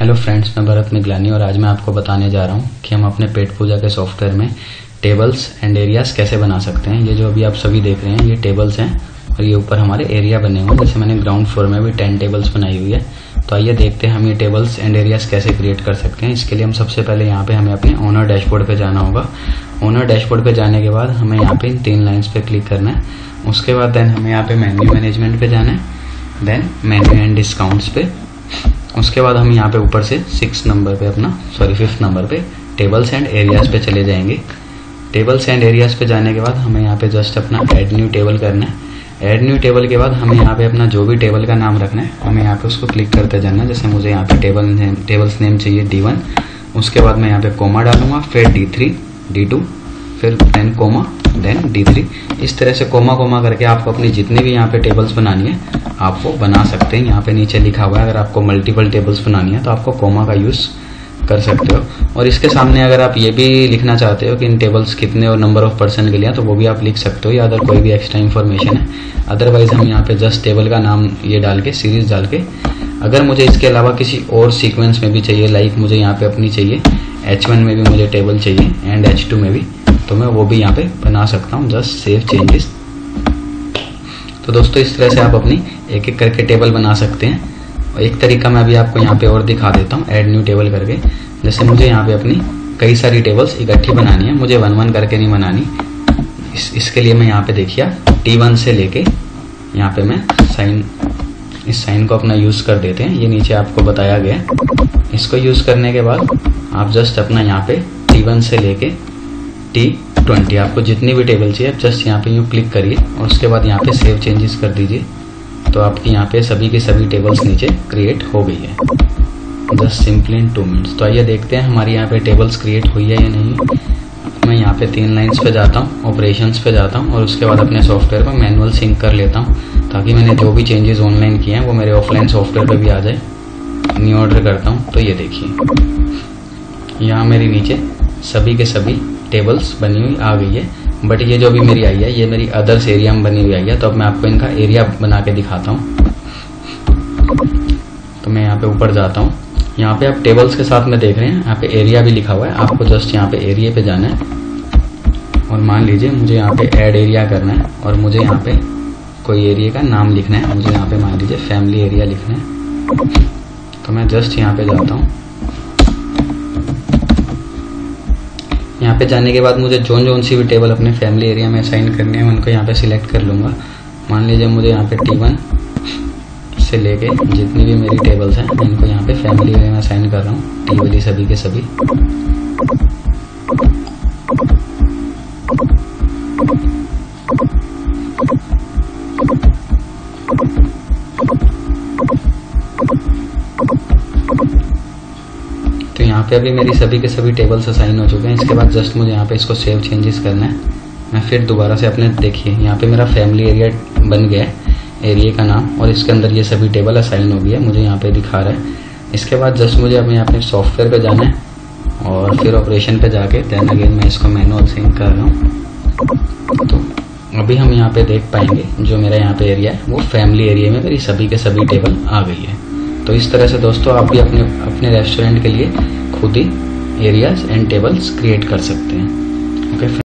Hello friends मैं भरत मिगलानी और आज मैं आपको बताने जा रहा हूँ कि हम अपने पेट पूजा के सॉफ्टवेयर में टेबल्स एंड एरियाज़ कैसे बना सकते हैं। ये जो अभी आप सभी देख रहे हैं, ये टेबल्स हैं और ये ऊपर हमारे एरिया बने हुए हैं। जैसे मैंने ग्राउंड फ्लोर में भी टेन टेबल्स बनाई हुई है। तो आइए देखते हैं हम ये टेबल्स एंड एरियाज़ कैसे क्रिएट कर सकते हैं। इसके लिए हम सबसे पहले यहाँ पे हमें अपने ओनर डैशबोर्ड पे जाना होगा। ओनर डैशबोर्ड पे जाने के बाद हमें यहाँ पे इन तीन लाइन्स पे क्लिक करना है। उसके बाद देन हमें यहाँ पे मेन्यू मैनेजमेंट पे जाना है। देन मेन्यू एंड डिस्काउंट्स पे। उसके बाद हम यहाँ पे ऊपर से सिक्स नंबर पे अपना सॉरी फिफ्थ नंबर पे टेबल्स एंड एरियाज़ पे चले जाएँगे। टेबल्स एंड एरियाज़ पे जाने के बाद हमें यहाँ पे जस्ट अपना एड न्यू टेबल करना है। एड न्यू टेबल के बाद हमें यहाँ पे अपना जो भी टेबल का नाम रखना है, हमें यहाँ पे उसको क्लिक करते जाना है। जैसे मुझे यहाँ पे टेबल नेम टेबल्स नेम चाहिए डी वन उसके बाद मैं यहाँ पे कोमा डालूँगा, फिर डी थ्री डी टू फिर then comma then D three इस तरह से कोमा कोमा करके आपको अपनी जितनी भी यहाँ पे टेबल्स बनानी है आप वो बना सकते हैं। यहाँ पे नीचे लिखा हुआ है, अगर आपको मल्टीपल टेबल्स बनानी है तो आपको कोमा का यूज़ कर सकते हो। और इसके सामने अगर आप ये भी लिखना चाहते हो कि इन टेबल्स कितने और नंबर ऑफ़ पर्सन के लिए तो वो भी आप लिख सकते हो, या अदर कोई भी एक्स्ट्रा इन्फॉर्मेशन है। अदरवाइज़ हम यहाँ पे जस्ट टेबल का नाम ये डाल के सीरीज़ डाल के, अगर मुझे इसके अलावा किसी और सीक्वेंस में भी चाहिए लाइक मुझे यहाँ पे अपनी चाहिए एच में भी मुझे टेबल चाहिए एंड एच में भी तो मैं वो भी यहाँ पे बना सकता हूँ जस्ट सेव चेंजेस तो दोस्तों इस तरह से आप अपनी एक एक करके टेबल बना सकते हैं। और एक तरीका मैं अभी आपको यहाँ पे और दिखा देता हूँ एड न्यू टेबल करके। जैसे मुझे यहाँ पे अपनी कई सारी टेबल्स इकट्ठी बनानी है मुझे वन वन करके नहीं बनानी। इस, इसके लिए मैं यहाँ पे देखिए टी वन से लेके यहाँ पे मैं साइन इस साइन को अपना यूज़ कर देते हैं। ये नीचे आपको बताया गया इसको यूज़ करने के बाद आप जस्ट अपना यहाँ पे टी वन से लेके टी ट्वेंटी आपको जितनी भी टेबल चाहिए जस्ट यहाँ पे यूँ क्लिक करिए और उसके बाद यहाँ पे सेव चेंजेस कर दीजिए। तो आपकी यहाँ पे सभी की सभी टेबल्स नीचे क्रिएट हो गई है। Just simply in two minutes तो आइए देखते हैं हमारी यहाँ पे टेबल्स क्रिएट हुई है या नहीं। मैं यहाँ पे तीन लाइंस पे जाता हूँ ऑपरेशंस पे जाता हूँ और उसके बाद अपने सॉफ्टवेयर को मैनुअल सिंक कर लेता हूँ, ताकि मैंने जो भी चेंजेस ऑनलाइन किए हैं, वो मेरे ऑफलाइन सॉफ्टवेयर पे भी आ जाए। न्यू ऑर्डर करता हूँ तो ये देखिए। यहाँ मेरी नीचे सभी के सभी टेबल्स बनी हुई आ गई है। बट ये जो भी मेरी आई है, ये मेरी अदर्स एरिया में बनी हुई आई है। तो अब मैं आपको इनका एरिया बना के दिखाता हूँ। तो मैं यहाँ पे ऊपर जाता हूँ। यहाँ पे आप टेबल्स के साथ में देख रहे हैं, यहाँ पे एरिया भी लिखा हुआ है। आपको जस्ट यहाँ पे एरिया पे जाना है। और मान लीजिए मुझे यहाँ पे ऐड एरिया करना है और मुझे यहाँ पे कोई एरिया का नाम लिखना है। मुझे यहाँ पे मान लीजिए फैमिली एरिया लिखना है। तो मैं जस्ट यहाँ पे जाता हूँ। यहाँ पे जाने के बाद मुझे जोन जोन सी भी टेबल अपने फैमिली एरिया में असाइन करने हैं उनको यहाँ पे सिलेक्ट कर लूँगा। मान लीजिए मुझे यहाँ पे टी वन से लेके जितनी भी मेरी टेबल्स हैं इनको यहाँ पे फैमिली एरिया में असाइन कर रहा हूँ टी वाली सभी के सभी। तो यहाँ पे अभी मेरी सभी के सभी टेबल्स असाइन हो चुके हैं। इसके बाद जस्ट मुझे यहाँ पे इसको सेव चेंजेस करना है। मैं फिर दोबारा से अपने देखिए, यहाँ पे मेरा फैमिली एरिया बन गया है एरिया का नाम, और इसके अंदर ये सभी टेबल असाइन हो गई है, मुझे यहाँ पे दिखा रहा है। इसके बाद जस्ट मुझे अपने अपने सॉफ्टवेयर पे जाना है, और फिर ऑपरेशन पे जाके देन अगेन मैं इसको मैनुअल सिंक कर रहा हूँ। तो अभी हम यहाँ पे देख पाएँगे, जो मेरा यहाँ पे एरिया है, वो फैमिली एरिया में मेरी सभी के सभी टेबल आ गई है। तो इस तरह से दोस्तों आप भी अपने अपने रेस्टोरेंट के लिए खुद ही एरियाज़ एंड टेबल्स क्रिएट कर सकते हैं। ओके